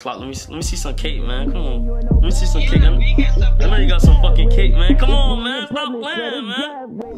Clock, let me let me see some cake, man. Come on, let me see some cake. I know, you got some fucking cake, man. Come on, man. Stop playing, man.